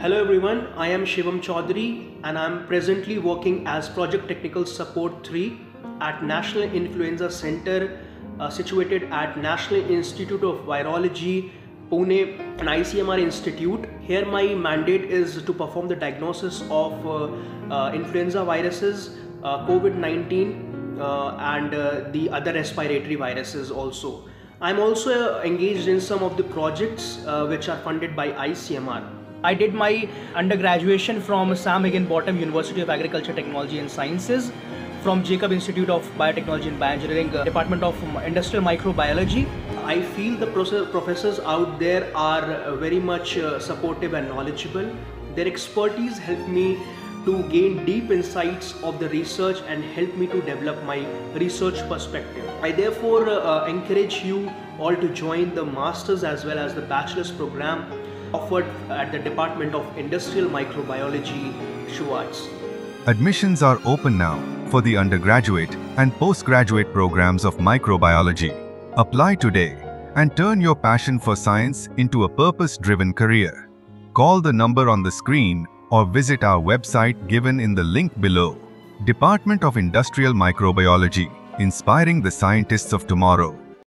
Hello everyone, I am Shivam Chaudhary and I am presently working as Project Technical Support 3 at National Influenza Center uh, situated at National Institute of Virology, Pune, an ICMR institute. Here my mandate is to perform the diagnosis of uh, uh, influenza viruses, uh, COVID-19 uh, and uh, the other respiratory viruses also. I'm also engaged in some of the projects which are funded by ICMR. I did my undergraduation from Sam Higginbotham University of Agriculture, Technology and Sciences, from Jacob Institute of Biotechnology and Bioengineering, uh, Department of Industrial Microbiology. I feel the professors out there are uh, very much uh, supportive and knowledgeable. Their expertise helped me to gain deep insights of the research and help me to develop my research perspective. I therefore uh, encourage you all to join the master's as well as the bachelor's program offered at the Department of Industrial Microbiology, SHUATS. Admissions are open now for the undergraduate and postgraduate programs of microbiology. Apply today and turn your passion for science into a purpose-driven career. Call the number on the screen or visit our website given in the link below. Department of Industrial Microbiology, inspiring the scientists of tomorrow.